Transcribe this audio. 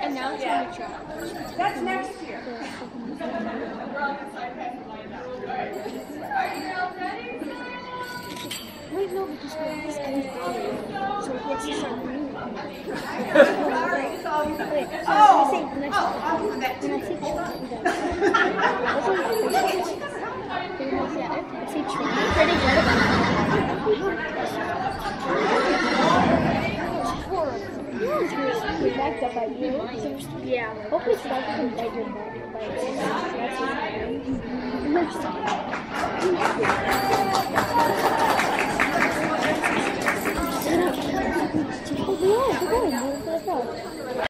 And now it's on the track. That's next year. Wait, no, because we're this. So it gets oh, oh, oh, to start new. Oh, I say next oh, I'll do that When I too. seriously, we backed up you. Yeah. Hope we start from later back by That's his name. Shut up. We're going. Let's go.